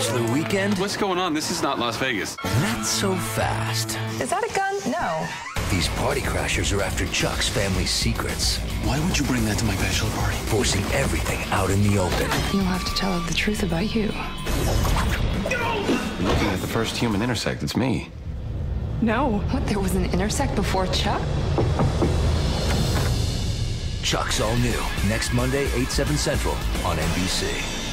bachelor weekend? What's going on? This is not Las Vegas. Not so fast. Is that a gun? No. These party crashers are after Chuck's family secrets, Why would you bring that to my bachelor party? forcing everything out in the open. You'll have to tell her the truth about you. Looking at the first human intersect, it's me. No. What, there was an intersect before Chuck? Chuck's all new. Next Monday, 8, 7 Central on NBC.